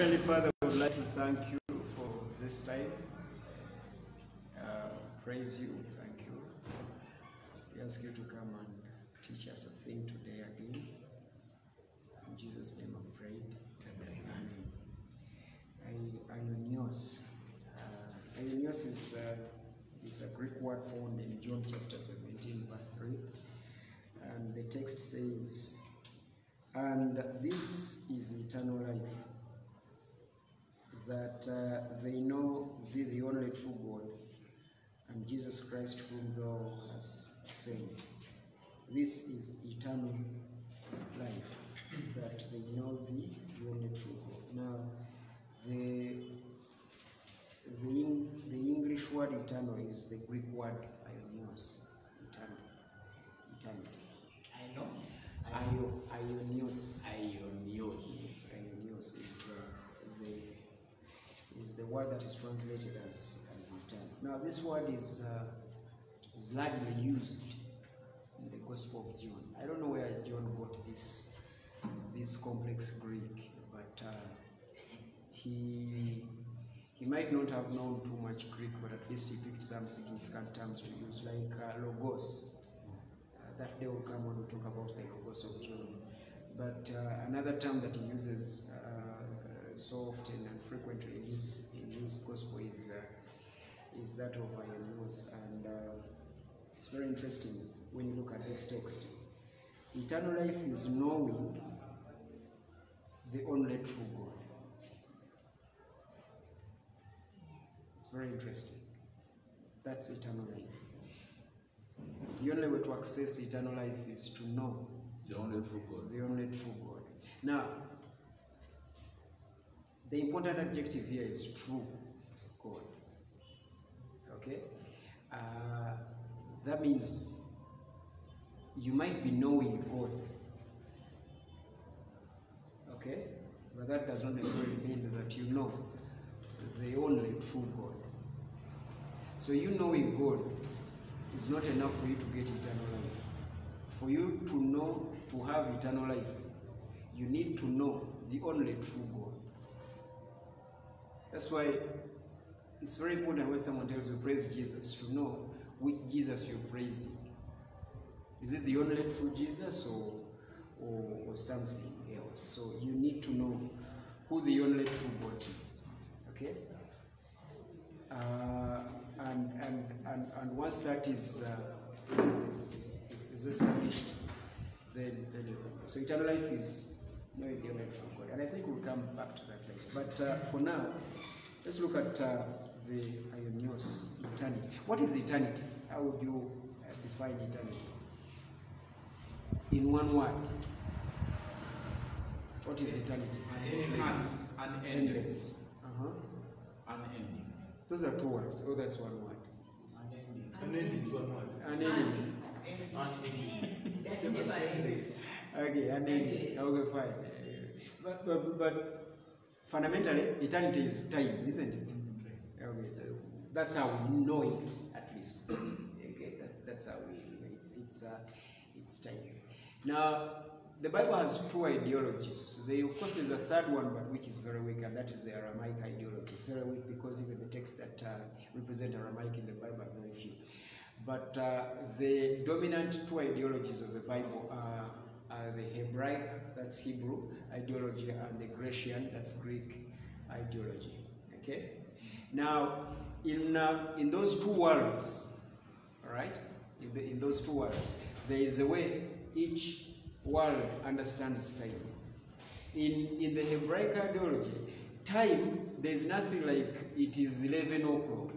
Heavenly Father, I would like to thank you for this time. Uh, praise you, thank you. We ask you to come and teach us a thing today again. In Jesus' name I've prayed. Amen. I- Aionios. Uh, Aionios is, uh, is a Greek word found in John chapter 17, verse 3. And the text says, And this is eternal life, that uh, they know thee, the only true God, and Jesus Christ, whom thou hast sent. This is eternal life, that they know thee, the only true God. Now, the the, the English word eternal is the Greek word aionios, eternal, eternity. I know. Io, aionios. Aionios. Yes, aionios is uh, is the word that is translated as as eternal. Now, this word is uh, is largely used in the Gospel of John. I don't know where John got this this complex Greek, but uh, he he might not have known too much Greek, but at least he picked some significant terms to use, like uh, logos. Uh, that day will come when we talk about the logos of John. But uh, another term that he uses uh, so often and frequently in his in his gospel is uh, is that of Aionios, and uh, it's very interesting when you look at this text. Eternal life is knowing the only true God. It's very interesting. That's eternal life. The only way to access eternal life is to know The only true God. the only true God. Now, the important adjective here is true God. Okay? Uh, that means you might be knowing God. Okay? But that does not necessarily mean that you know the only true God. So you knowing God is not enough for you to get eternal life. For you to know, to have eternal life, you need to know the only true God. That's why it's very important when someone tells you praise Jesus to know which Jesus you're praising. Is it the only true Jesus or, or, or something else? So you need to know who the only true God is. Okay? Uh, and, and, and, and once that is, uh, is, is, is, is established, then, then you So eternal life is knowing the only true God. And I think we'll come back to that. But uh, for now, let's look at uh, the Aionios, eternity. What is eternity? How would you uh, define eternity? In one word, what is eternity? Endless. Unending. Endless. Uh-huh. Unending. Those are two words. Oh, that's one word. Unending is one word. Unending. Unending. Okay, unending. Endless. Okay, fine. But, but, but fundamentally, eternity is time, isn't it? That's how we know it, at least. Okay, that, that's how we it's it's uh, it's time. Now, the Bible has two ideologies. They, of course, there's a third one, but which is very weak, and that is the Aramaic ideology. Very weak because even the texts that uh, represent Aramaic in the Bible are very few. But uh, the dominant two ideologies of the Bible are, are the Hebraic, that's Hebrew ideology, and the Grecian, that's Greek ideology. Okay. Now, in uh, in those two worlds, all right, in, the, in those two worlds, there is a way each world understands time. In in the Hebraic ideology, time there is nothing like it is eleven o'clock,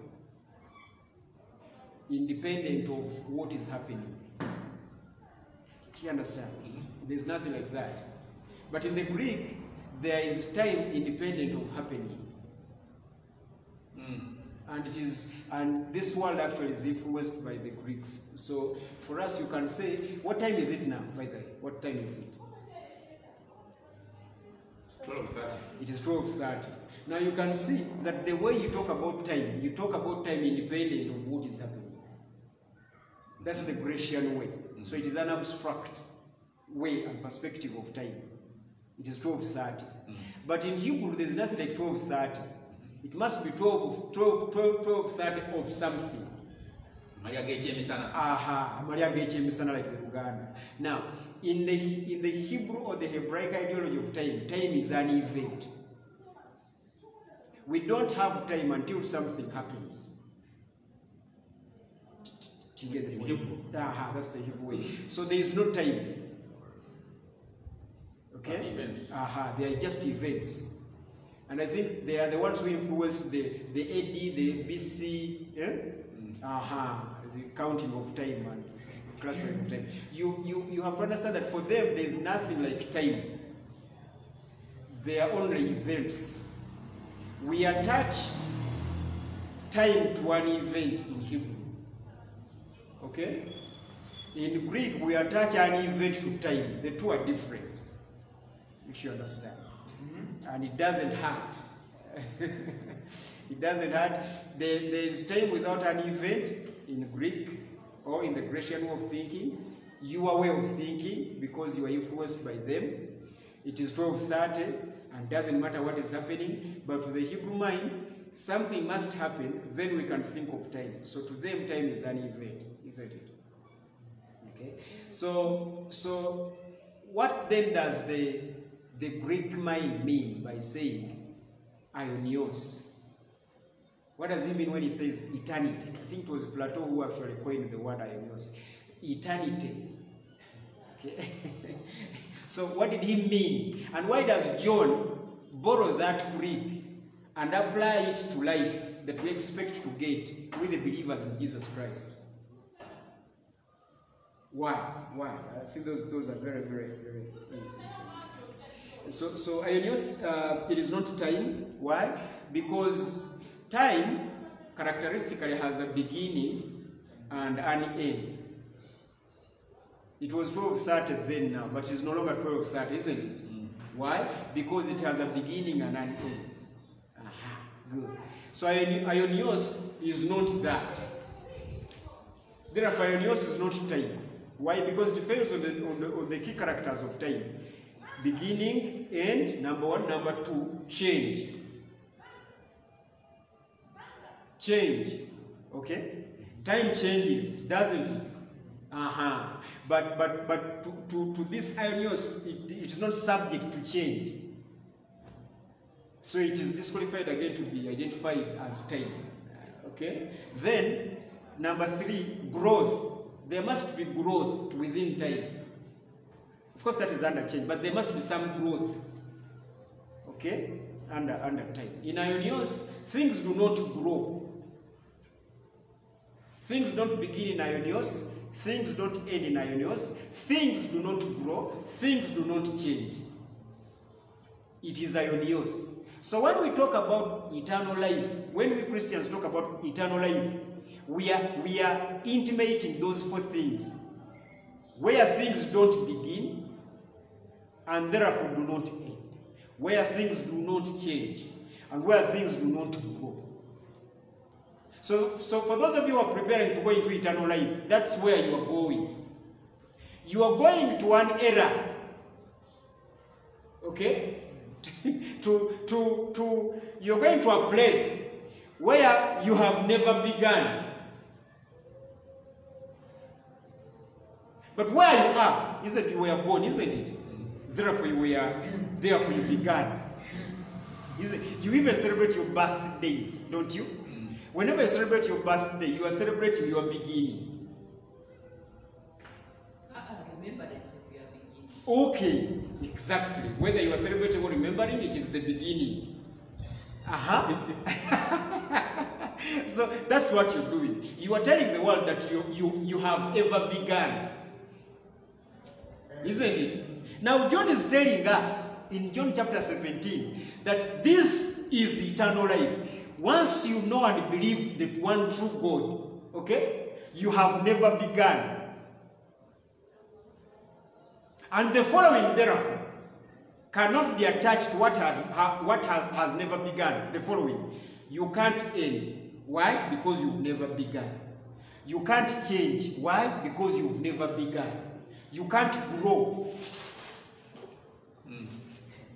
independent of what is happening. Do you understand? There's nothing like that. But in the Greek, there is time independent of happening. Mm. and it is and this world actually is influenced by the greeks so for us you can say what time is it now by the way what time is it 12:30. it is 12.30 now you can see that the way you talk about time you talk about time independent of what is happening that's the grecian way so it is an abstract way and perspective of time It is 1230. Mm-hmm. But in Hebrew, there's nothing like 1230. It must be 12 of 12, 12, 1230 of something. Maria. Aha, amalya g'ekyemisana like the Luganda. Now, in the in the Hebrew or the Hebraic ideology of time, time is an event. We don't have time until something happens. You get the Hebrew. Aha, that's the Hebrew way. So there is no time. Okay? An event. Aha, they are just events. And I think they are the ones who influenced the, the AD, the BC, yeah? Mm. Aha, the counting of time and clustering of time. You, you, you have to understand that for them, there is nothing like time. They are only events. We attach time to an event in Hebrew. Okay? In Greek, we attach an event to time. The two are different, if you understand. And it doesn't hurt. it doesn't hurt. There, there is time without an event in Greek or in the Grecian way of thinking. Your way of thinking, because you are influenced by them, it is 1230 and doesn't matter what is happening. But to the Hebrew mind, something must happen, then we can think of time. So to them, time is an event, isn't it? Okay. So, so what then does the the Greek mind mean by saying aionios? What does he mean when he says eternity? I think it was Plato who actually coined the word aionios. Eternity. Okay. so what did he mean? And why does John borrow that Greek and apply it to life that we expect to get with the believers in Jesus Christ? Why? Why? I think those those are very, very, very. So, so Aionios, uh, it is not time. Why? Because time characteristically has a beginning and an end. It was 1230 then now, but it's no longer 1230, isn't it? Why? Because it has a beginning and an end. Aha, good. So Ion- Aionios is not that. Therefore, Aionios is not time. Why? Because it depends on the, on, the, on the key characters of time. Beginning, end, number one. Number two, change. Change. Okay? Time changes, doesn't it? Uh-huh. But but but to, to, to this Aionios, it, it is not subject to change. So it is disqualified again to be identified as time. Okay? Then, number three, growth. There must be growth within time. Of course, that is under change, but there must be some growth. Okay? Under, under time. In Aionios, things do not grow. Things don't begin in Aionios. Things don't end in Aionios. Things do not grow. Things do not change. It is Aionios. So when we talk about eternal life, when we Christians talk about eternal life, we are, we are intimating those four things. Where things don't begin and therefore do not end. Where things do not change and where things do not grow. So, so for those of you who are preparing to go into eternal life, that's where you are going. You are going to an era. Okay? to, to, to, you're going to a place where you have never begun. But where you are, isn't you were born, isn't it? Therefore you were, therefore you began. You even celebrate your birthdays, don't you? Mm. Whenever you celebrate your birthday, you are celebrating your beginning. Ah, ah, uh-uh, remembrance of your beginning. Okay, exactly. Whether you are celebrating or remembering, it is the beginning. Uh-huh. so that's what you're doing. You are telling the world that you, you, you have ever begun. Isn't it? Now, John is telling us in John chapter 17 that this is eternal life. Once you know and believe that one true God, okay, you have never begun. And the following, therefore, cannot be attached to what, had, ha, what has, has never begun. The following, you can't end. Why? Because you've never begun. You can't change. Why? Because you've never begun. You can't grow.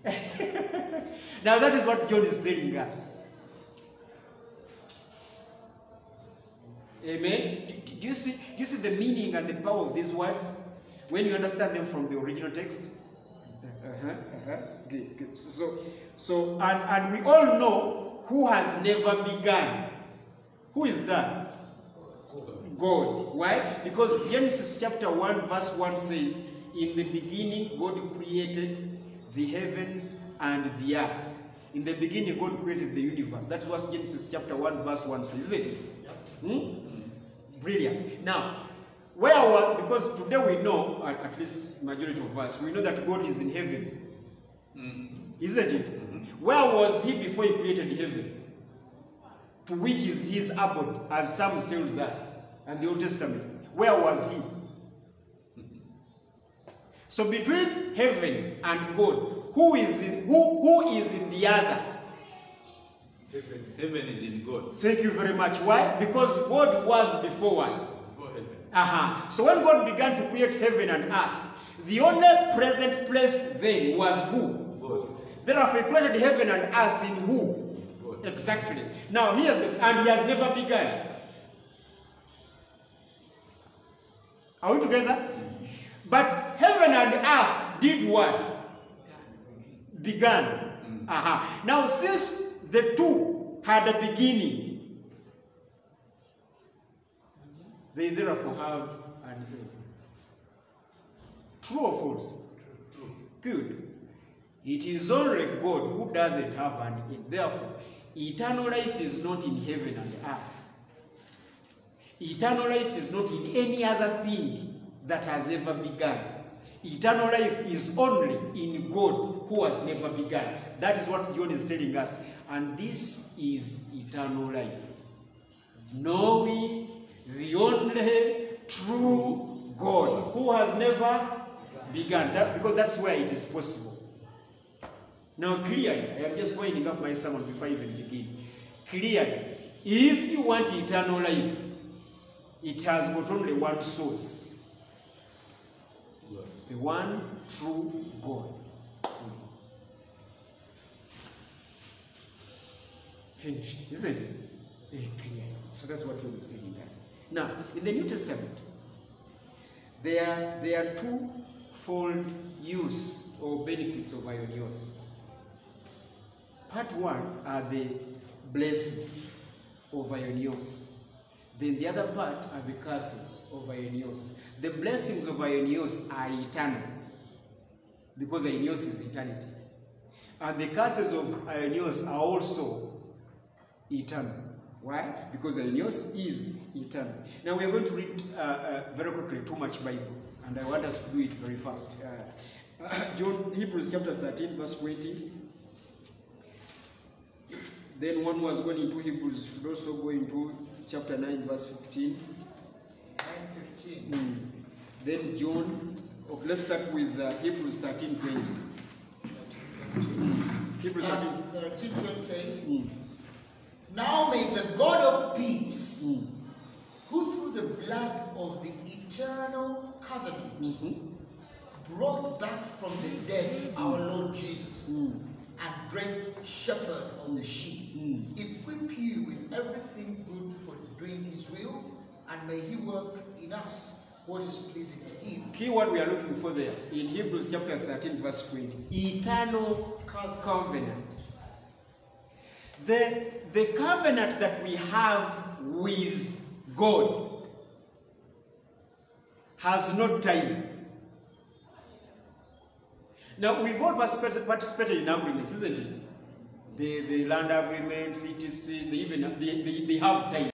now that is what John is telling us. Amen. Do, do- you see? Do you see the meaning and the power of these words when you understand them from the original text? Uh-huh. Good, good. So, so, so and, and we all know who has never begun. Who is that? God. Why? Because Genesis chapter 1, verse 1 says, In the beginning, God created the heavens and the earth. In the beginning, God created the universe. That's what Genesis chapter 1, verse 1 says, isn't it? Hmm? Brilliant. Now, where were, because today we know, at, least majority of us, we know that God is in heaven. Isn't it? Where was he before he created heaven? To which is his abode, as Psalms tells us, and the Old Testament. Where was he? So between heaven and God, who is in, who, who is in the other? Heaven heaven is in God. Thank you very much. Why? Because God was before what? Before heaven. Uh-huh. So when God began to create heaven and earth, the only present place then was who? God. Therefore, he created heaven and earth in who? God. Exactly. Now, he has, and he has never begun. Are we together? But heaven and earth did what? Began. Mm. Aha. Now, since the two had a beginning, they therefore have an end. True or false? True. Good. It is only God who doesn't have an end. Therefore, eternal life is not in heaven and earth. Eternal life is not in any other thing that has ever begun. Eternal life is only in God who has never begun. That is what John is telling us. And this is eternal life. Knowing the only true God who has never begun. That, because that's where it is possible. Now, clearly, I am just winding up my sermon before I even begin. Clearly, if you want eternal life, it has got only one source. The one true God. Finished, isn't it? Very clear. So that's what God is telling us. Now, in the New Testament, there, there are two-fold use or benefits of aionios. Part one are the blessings of aionios. Then the other part are the curses of aionios. The blessings of aionios are eternal because aionios is eternity. And the curses of aionios are also eternal. Why? Because aionios is eternal. Now we are going to read uh, uh, very quickly too much Bible, and I want us to do it very fast. Uh, John Hebrews chapter 13, verse 20. Then one was going into Hebrews, should also go into chapter 9, verse 15. 9:15. Mm. Then John, okay, let's start with uh, Hebrews 13, 20. Hebrews 13. 13 12 says, Mm. Now may the God of peace, Mm. who through the blood of the eternal covenant Mhm. brought back from the dead our Lord Jesus, Mm. and great shepherd of the sheep, Mm. equip you with everything good for doing his will, and may he work in us what is pleasing to him. Key word we are looking for there in Hebrews chapter 13, verse 20. Eternal covenant. The, the covenant that we have with God has no time. Now, we've all participated, participated in agreements, isn't it? The, the land agreements, etc., they even they, they, they have time.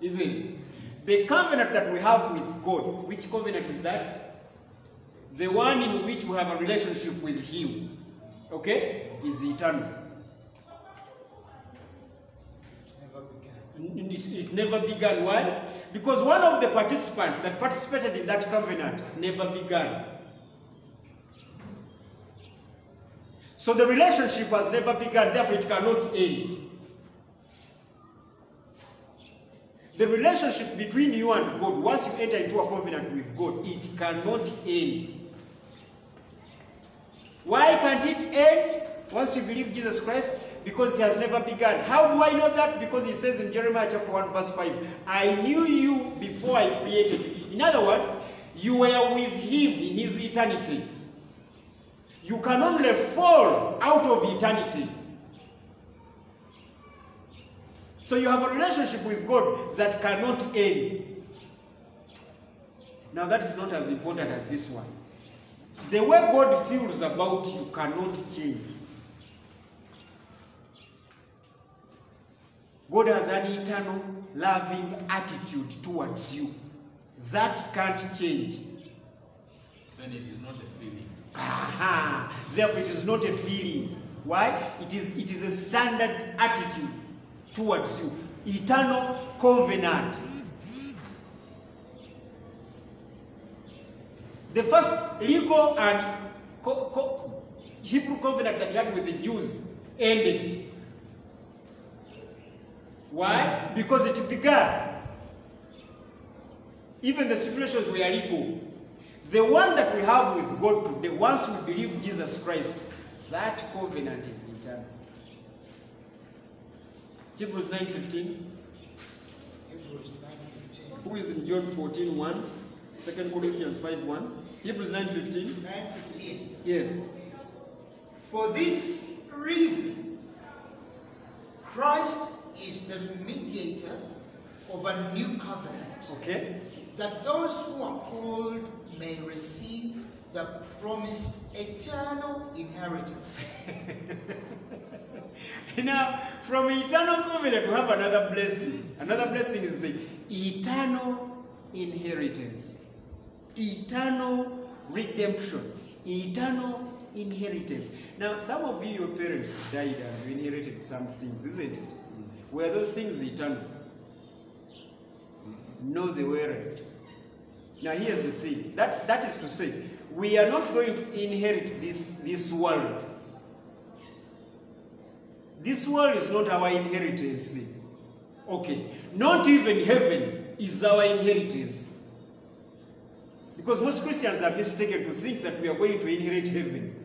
Isn't it? The covenant that we have with God, which covenant is that? The one in which we have a relationship with Him, okay, is eternal. Never. It, it never began. Why? Because one of the participants that participated in that covenant never began. So the relationship has never begun, therefore it cannot end. The relationship between you and God, once you enter into a covenant with God, it cannot end. Why can't it end once you believe Jesus Christ? Because it has never begun. How do I know that? Because he says in Jeremiah chapter 1, verse 5, I knew you before I created you. In other words, you were with him in his eternity. You can only fall out of eternity. So you have a relationship with God that cannot end. Now that is not as important as this one. The way God feels about you cannot change. God has an eternal loving attitude towards you. That can't change. Then it is not a feeling. Aha. Therefore, it is not a feeling. Why? It is, it is a standard attitude towards you. Eternal covenant. The first legal and co- co- Hebrew covenant that he had with the Jews ended. Why? Because it began. Even the stipulations were legal. The one that we have with God today, once we believe Jesus Christ, that covenant is eternal. Hebrews 9:15. Hebrews 9.15. Who is in John 14, 1? 2 Corinthians 5, 1. Hebrews 9:15. 9.15. Yes. For this reason, Christ is the mediator of a new covenant, Okay. that those who are called may receive the promised eternal inheritance. Now, from eternal covenant, we have another blessing. Another blessing is the eternal inheritance, eternal redemption, eternal inheritance. Now, some of you, your parents died and you inherited some things, isn't it? Were those things eternal? No, they weren't. Now, here's the thing. That, that is to say, we are not going to inherit this, this world. This world is not our inheritance. Okay. Not even heaven is our inheritance. Because most Christians are mistaken to think that we are going to inherit heaven.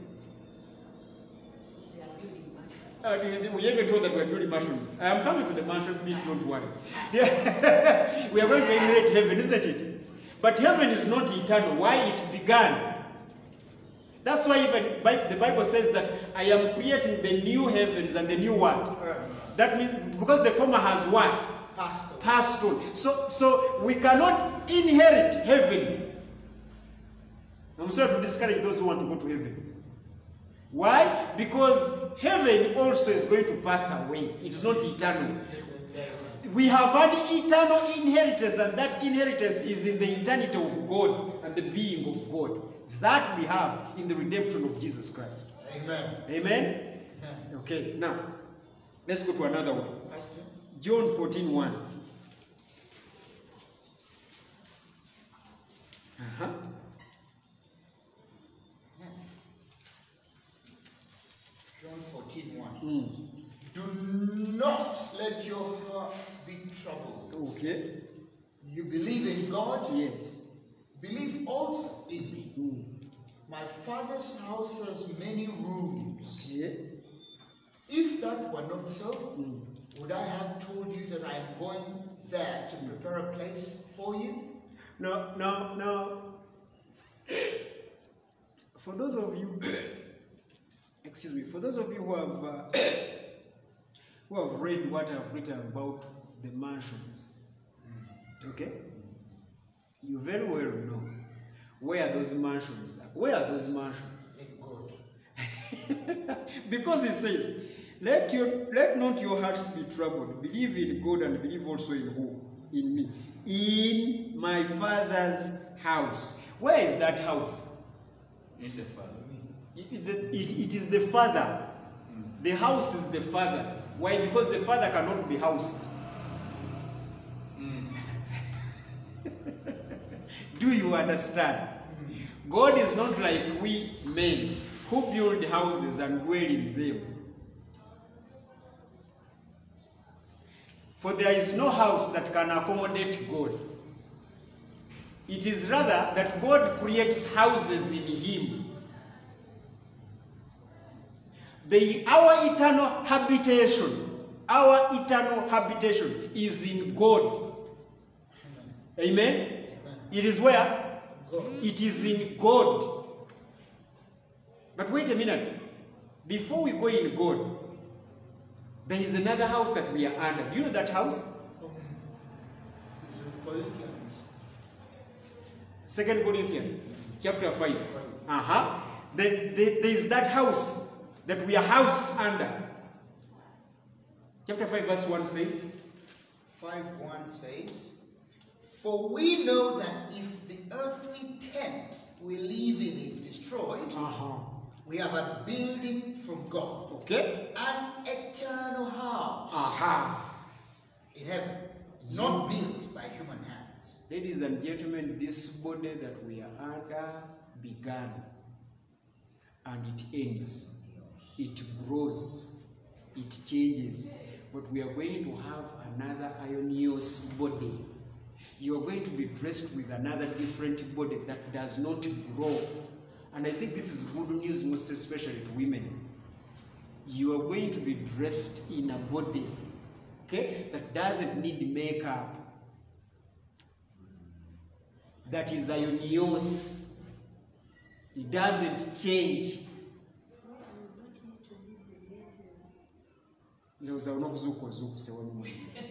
Uh, we- even told that we are building mansions. I am coming to the mansion, please don't worry. we are going to inherit heaven, isn't it? But heaven is not eternal. Why it began? That's why even the Bible says that I am creating the new heavens and the new what? That means because the former has what? Pastor. Passed on. So, so we cannot inherit heaven. I'm sorry to discourage those who want to go to heaven. Why? Because heaven also is going to pass away. It is not eternal. We have an eternal inheritance, and that inheritance is in the eternity of God and the being of God. That we have in the redemption of Jesus Christ. Amen. Amen? Amen. Okay, now let's go to another one. John 14 1. Uh-huh. John 14 1. Mm. Do not let your hearts be troubled. Okay. You believe in God, Yes. believe also in me. Mm. My father's house has many rooms. Okay. If that were not so, Mm. would I have told you that I am going there to prepare a place for you? No, no, no. for those of you, excuse me, for those of you who have uh, who have read what I've written about the mansions, okay, you very well know where those mansions are. Where are those mansions? In God. because it says, let your let not your hearts be troubled. Believe in God and believe also in who? In me. In my father's house. Where is that house? In the Father. It, it- it- it is the father. The house is the father. Why? Because the father cannot be housed. Hmm. Do you understand? God is not like we men who build houses and dwell in them. For there is no house that can accommodate God. It is rather that God creates houses in Him. The, our eternal habitation, our eternal habitation is in God. Amen? It is where? God. It is in God. But wait a minute. Before we go in God, there is another house that we are under. Do you know that house? Second Corinthians chapter 5. Uh-huh. There, there- there is that house that we are housed under. Chapter 5, verse 1 says, 5 1 says, For we know that if the earthly tent we live in is destroyed, uh-huh. we have a building from God, Okay? an eternal house Uh-huh. in heaven, not built by human hands. Ladies and gentlemen, this body that we are under began and it ends. It grows, it changes. But we are going to have another aionios body. You are going to be dressed with another different body that does not grow. And I think this is good news, most especially to women. You are going to be dressed in a body, okay, that doesn't need makeup that is aionios. It doesn't change. Ndowooza olina okuzuuka ozuukuse wamuwuliriza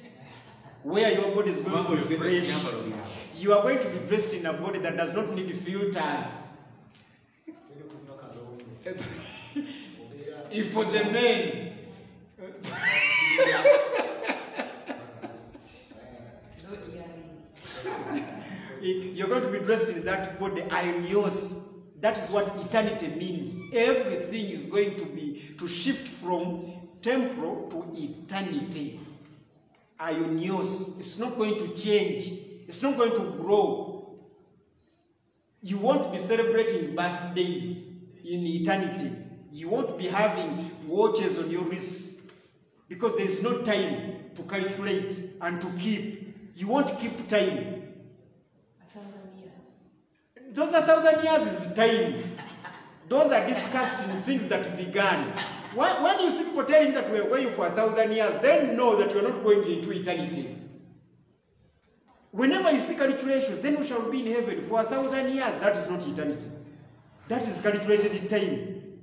where your body is going to be fresh you are going to be dressed in a body that does not need filters. If for the men. You're going to be dressed in that body aionios that is what eternity means. Everything is going to be to shift from temporal to eternity. Aionios it's not going to change. It's not going to grow. You won't be celebrating birthdays in eternity. You won't be having watches on your wrists because there's no time to calculate and to keep. You won't keep time. A thousand years. those are thousand years is time. Those are discussed in things that began. When, when you see people telling that we are going for a thousand years, then know that you are not going into eternity. Whenever you see calculations, then we shall be in heaven for a thousand years. That is not eternity. That is calculated in time.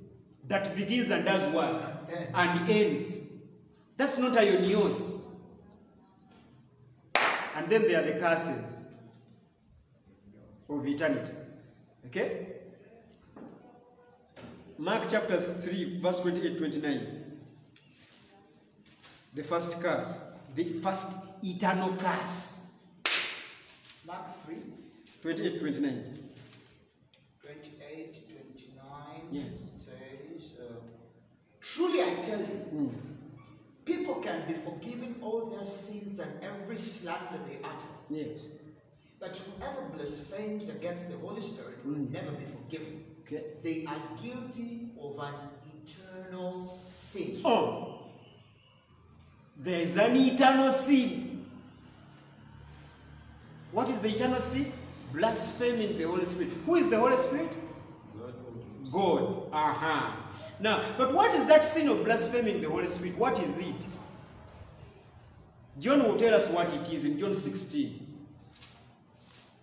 That begins and does work and ends. That's not aionios. And then there are the curses of eternity. Okay? Mark chapter 3, verse 28 29. The first curse, the first eternal curse. Mark 3 28 29. 28 29 Yes. says, uh, Truly I tell you, Mm. people can be forgiven all their sins and every slander they utter. Yes. But whoever blasphemes against the Holy Spirit will Mm. never be forgiven. Okay. They are guilty of an eternal sin. Oh. There is an eternal sin. What is the eternal sin? Blaspheming the Holy Spirit. Who is the Holy Spirit? God. Aha. Uh-huh. Now, but what is that sin of blaspheming the Holy Spirit? What is it? John will tell us what it is in John 16.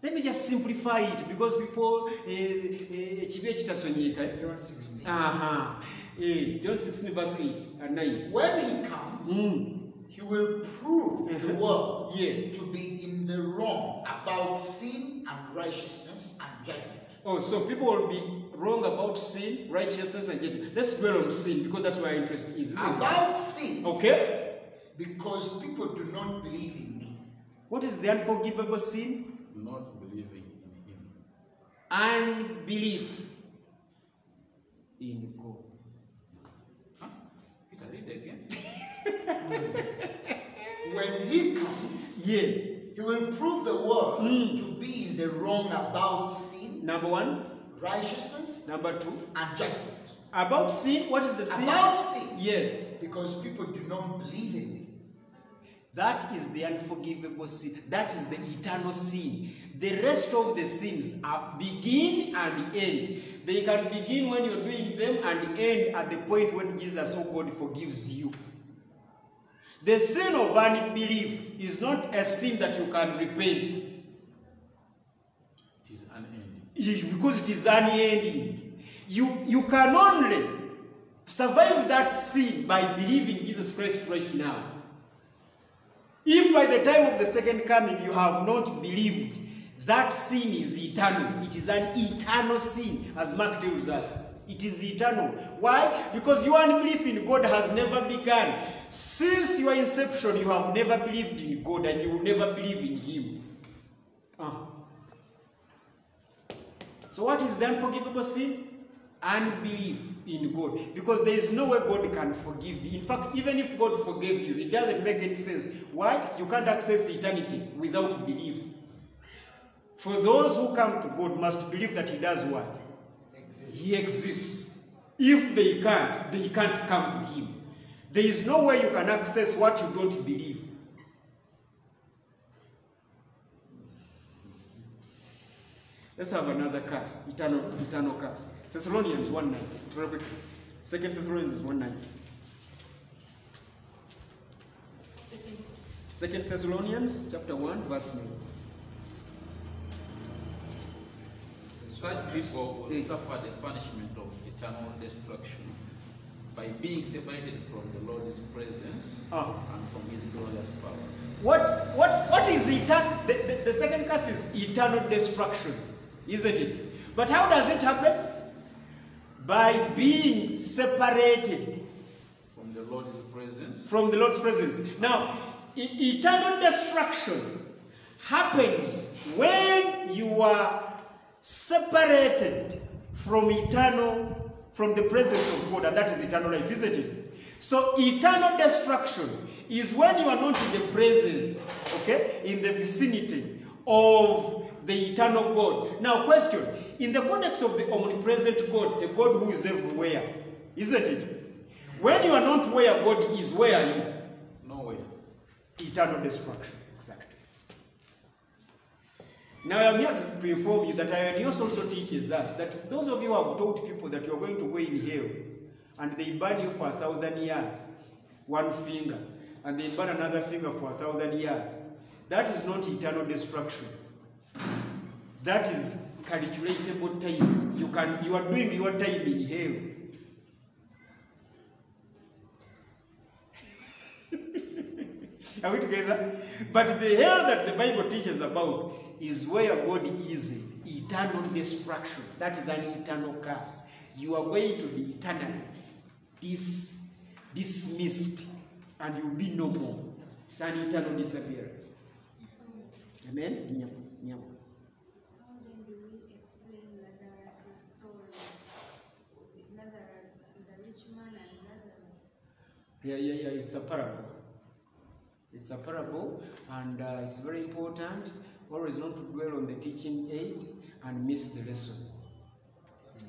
Let me just simplify it because people eh, eh, ekibi ekitasonyiika eh? John 16. Aha. Eh, John 16 verse 8 and 9. When he comes, Mm. he will prove the world Yes. to be in the wrong about sin and righteousness and judgment. Oh, so people will be wrong about sin, righteousness, and judgment. Let's dwell on sin because that's where our interest is, isn't it? About sin, Okay. because people do not believe in me. What is the unforgivable sin? Not believing in him. Unbelief in God. It's read again. When he comes, Yes. he will prove the world Mm. to be in the wrong about sin, Number one. righteousness, Number two. and judgment. About sin. What is the sin? About sin, Yes. because people do not believe in me. That is the unforgivable sin. That is the eternal sin. The rest of the sins are begin and end. They can begin when you're doing them and end at the point when Jesus, oh God, forgives you. The sin of unbelief is not a sin that you can repent. It is unending. Because it is unending. You, you can only survive that sin by believing Jesus Christ right now. If by the time of the second coming you have not believed, that sin is eternal. It is an eternal sin, as Mark tells us. It is eternal. Why? Because your unbelief in God has never begun. Since your inception, you have never believed in God and you will never believe in Him. Ah. So, what is the unforgivable sin? Unbelief in God. Because there is no way God can forgive you. In fact, even if God forgave you, it doesn't make any sense. Why? You can't access eternity without belief. For those who come to God must believe that He does what? Exist. He exists. If they can't, they can't come to Him. There is no way you can access what you don't believe. Let's have another curse, eternal, eternal curse. Thessalonians 1 9. Very quickly. Second Thessalonians 1 9. Second. Thessalonians chapter 1, verse 9. Such people will Mm. suffer the punishment of eternal destruction by being separated from the Lord's presence Ah. and from his glorious power. What, what, what is eternal? The, the, the second curse is eternal destruction, isn't it? But how does it happen? By being separated From the Lord's presence from the Lord's presence. Now, eternal destruction happens when you are separated from eternal, from the presence of God, and that is eternal life, isn't it? So, eternal destruction is when you are not in the presence, okay, in the vicinity of the eternal God. Now, question in the context of the omnipresent God, a God who is everywhere, isn't it? When you are not where God is, where are you? nowhere. Eternal destruction. Exactly. Now I am here to, inform you that Aionios also teaches us that those of you who have told people that you are going to go in hell and they burn you for a thousand years, one finger, and they burn another finger for a thousand years, that is not eternal destruction. That is calculatable time. You can you are doing your time in hell. Are we together? But the hell that the Bible teaches about is where God is eternal destruction. That is an eternal curse. You are going to be eternally dis- dismissed and you will be no more. It's an eternal disappearance. Amen? Nyam, nyam. how then do we explain Lazarus' story? Lazarus, the rich man and Lazarus. Yeah, yeah, yeah. It's a parable. It's a parable, and uh, it's very important always not to dwell on the teaching aid and miss the lesson.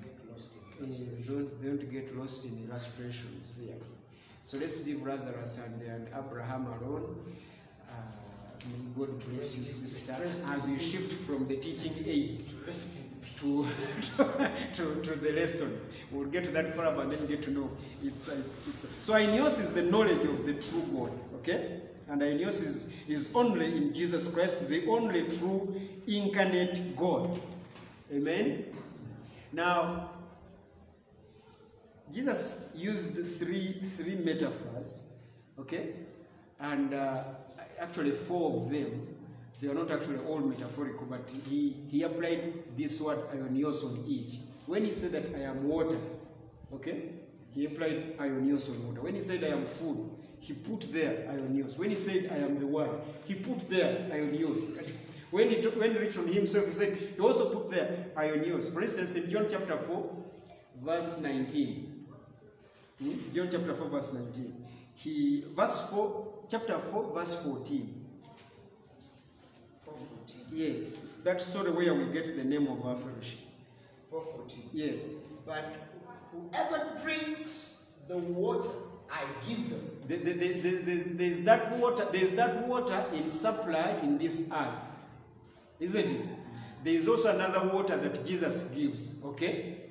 Get lost in Uh, don't, don't get lost in illustrations really. So let's leave Lazarus and, and Abraham alone. Uh, may God bless you, sister, as you shift from the teaching aid peace. to, to, to the lesson. We'll get to that parable and then get to know. It's, it's, it's, so Aionios is the knowledge of the true God, okay? And Aionios is, is only in Jesus Christ, the only true incarnate God. Amen? Now, Jesus used three, three metaphors, okay? And uh, actually four of them, they are not actually all metaphorical, but he, he applied this word aionios on each. When he said that I am water, okay? He applied aionios on water. When he said I am food, he put there aionios. When he said I am the word, he put there aionios. When he, took, when he reached on himself, he said he also put there aionios. For instance, in John chapter 4, verse 19. Hmm? John chapter 4, verse 19. He verse 4, chapter 4, verse 14. 414. Yes, it's that story where we get the name of our fellowship. 414. Yes. But whoever drinks the water I give them. The- the- the- There's, there's, that water, there's that water in supply in this earth, isn't it? There is also another water that Jesus gives. Okay,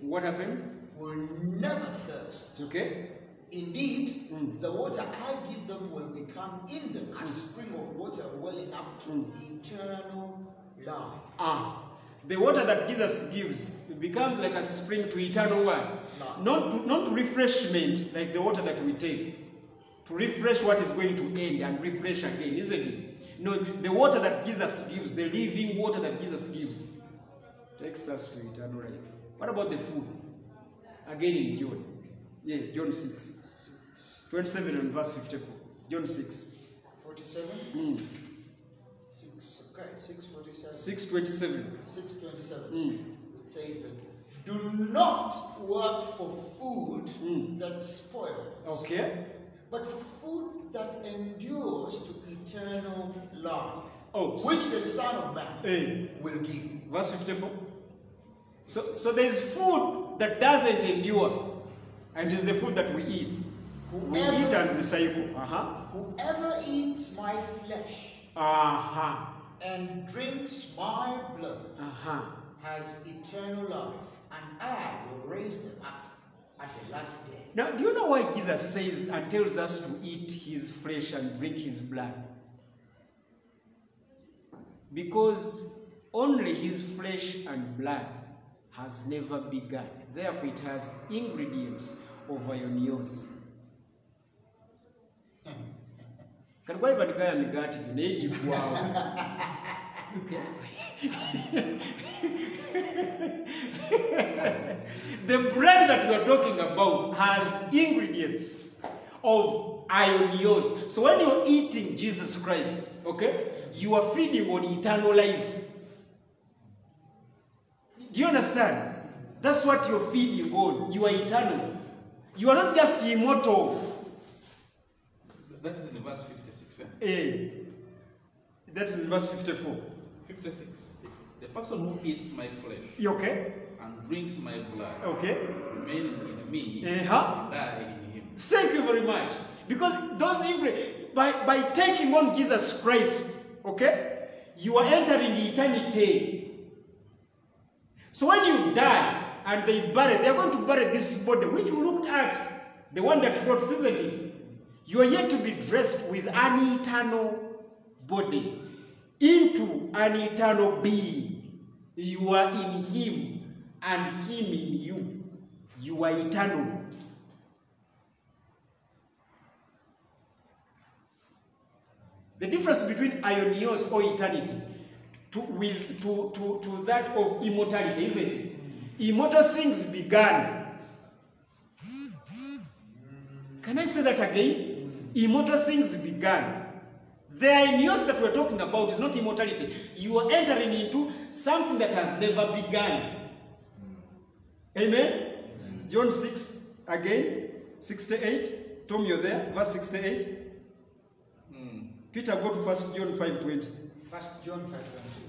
what happens? Will never thirst. Okay, Indeed, Mm. the water I give them will become in them a spring of water welling up to Mm. eternal life. ah, the water that Jesus gives becomes like a spring to eternal? Life. Not to, not refreshment like the water that we take to refresh what is going to end and refresh again, isn't it? No, the water that Jesus gives, the living water that Jesus gives, takes us to eternal life. What about the food? Again in John. Yeah, John 6. 27 and verse 54. John 6. 47? Mm. 6, okay, 647. 627. 627. Mm. It says that do not work for food Mm. that spoils, Okay. but for food that endures to eternal life, Oh, which the Son of Man Hey, will give you. verse 54. So, so there's food that doesn't endure, and it's the food that we eat. We eat and recycle. Uh-huh. whoever eats my flesh Uh-huh. And drinks my blood Uh-huh. has eternal life, and I will raise them up at the last day. Now, do you know why Jesus says and tells us to eat his flesh and drink his blood? Because only his flesh and blood has never begun. Therefore, it has ingredients of aionios. kalikuwa gaya migati gigwawo the bread that we are talking about has ingredients of aionios. So when you're eating Jesus Christ, okay, you are feeding on eternal life. Do you understand? That's what you're feeding on. You are eternal. You are not just immortal. That is in verse 56. Eh? Eh, that is verse 54. 56. The person who eats my flesh okay? and drinks my blood Okay. remains in me Uh-huh. and I in him. Thank you very much. Because those by, by taking on Jesus Christ, okay, you are entering eternity. So when you die and they bury, they are going to bury this body, which we looked at, the one that rots, isn't it? You are yet to be dressed with an eternal body into an eternal being. You are in Him and Him in you. You are eternal. The difference between aionios or eternity to, with, to, to, to that of immortality, isn't it? Immortal things began. Can I say that again? Immortal things began. The aionios that we're talking about is not immortality. You are entering into something that has never begun. Amen? John 6, again, 68. Tom, you're there, verse 68. Hmm. Peter, go to 1 John 5.20. First John 5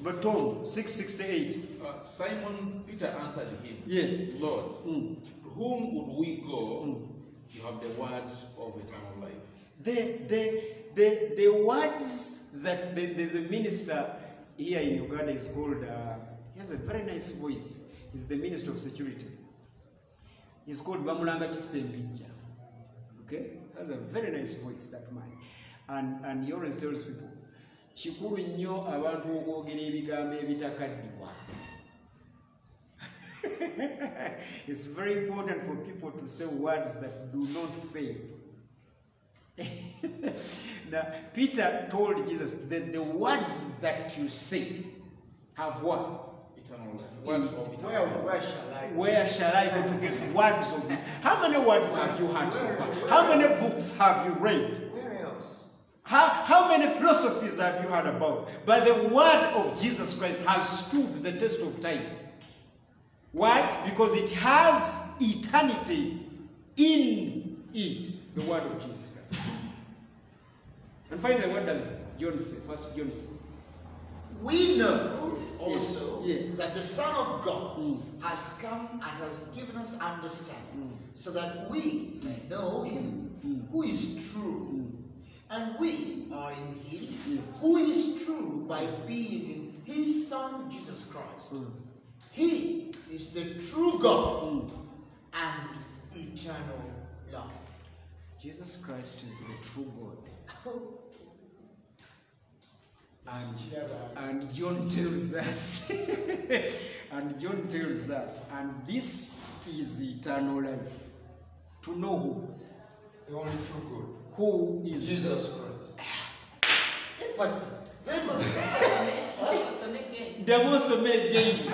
But Tom, 668. Uh, Simon Peter answered him, Yes. Lord, Mm. to whom would we go? Mm. You have the words of eternal life. The, the, the, the words that the, there's a minister here in Uganda is called, uh, he has a very nice voice. He's the Minister of Security. He's called Bamulanga Kisembija. Okay? Has a very nice voice, that man. And, and he always tells people, kikulu nnyo abantu it's very important for people to say words that do not fail now peter told jesus that the words that you say have what Eternal life. Words of eternal Where, where shall I go? where shall i go to get words of it how many words have you heard so far how many books have you read Where else? How, how many philosophies have you heard about? But the word of Jesus Christ has stood the test of time. Why? Because it has eternity in it, the word of Jesus. And finally, what does John say? First John say. We know also Yes. that the Son of God Mm. has come and has given us understanding so that we may know him Mm. who is true. Mm. And we are in him Yes. who is true by being in his Son Jesus Christ. Mm. He is the true God Mm. and eternal life. Jesus Christ is the true God. And, and John tells us, and John tells us, and this is eternal life. To know who? The only true God. Who is Jesus Christ. Hey, Pastor. Then, again.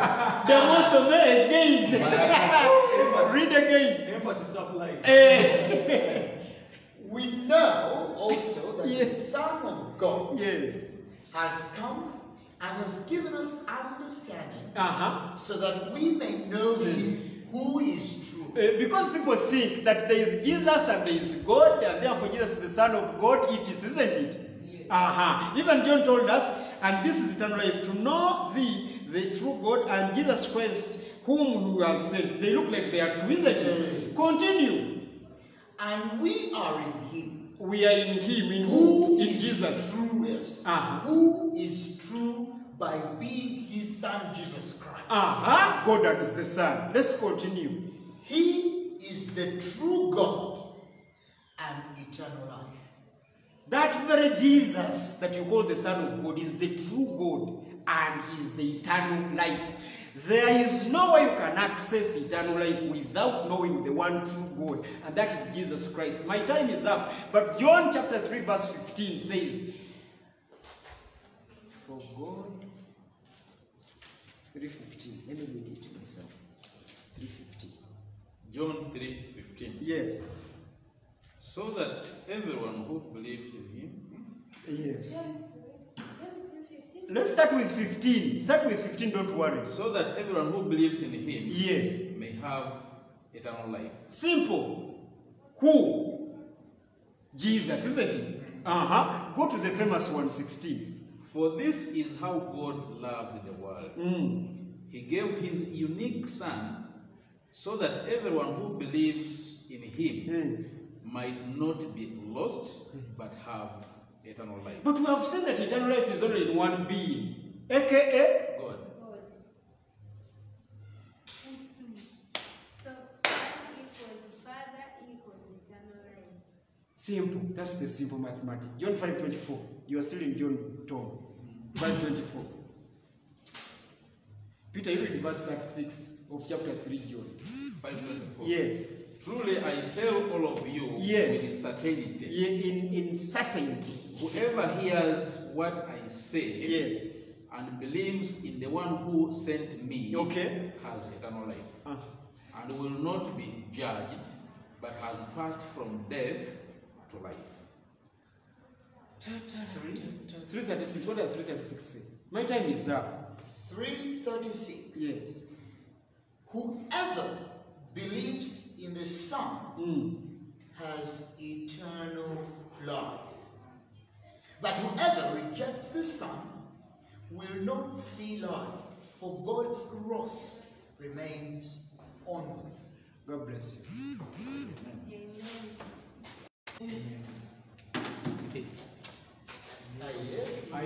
Damosome again. Read again. Emphasis up life. Eh, we know also that the Son of God yes. has come and has given us understanding Uh-huh. so that we may know him who is true. Uh, because people think that there is Jesus and there is God, and therefore Jesus is the Son of God, it is, isn't it? Uh-huh. Even John told us, and this is eternal life, to know thee, the true God, and Jesus Christ, whom he has sent. They look like they are two, isn't it? Continue. And we are in him. We are in him, in Who who? In is Jesus. true? Yes. Uh-huh. Who is true by being his son Jesus Christ. Uh-huh. God that is the Son. Let's continue. He is the true God and eternal life. That very Jesus that you call the Son of God is the true God and He is the eternal life. There is no way you can access eternal life without knowing the one true God, and that is Jesus Christ. My time is up, but John chapter 3, verse 15 says, For God 3:15. Let me read it myself. 3:15. John 3:15. Yes. So that everyone who believes in him Yes. Let's start with 15. Start with 15, don't worry. so that everyone who believes in him Yes. may have eternal life. Simple. Who? Jesus, isn't it? Uh-huh. Go to the famous one, 16. For this is how God loved the world. Mm. He gave his unique son so that everyone who believes in him Eh. might not be lost but have eternal life. But we have seen that eternal life is only in one being, aka God. God. So, Father equals eternal life. simple. That's the simple mathematics. John 5:24. You are still in John Tom. 5:24. Peter, you read verse 36 of chapter 3, John. 5:24. Yes. Truly I tell all of you Yes. with certainty. In, in certainty. Whoever hears what I say Yes. and believes in the one who sent me Okay. has eternal life Uh, and will not be judged but has passed from death to life. 336. What does 336 say? My time is up. 336. Yes. Whoever believes in the Son Mm. has eternal life that whoever rejects the Son will not see life, for God's wrath remains on them. God bless you. Amen. Amen. Amen. Amen. Amen.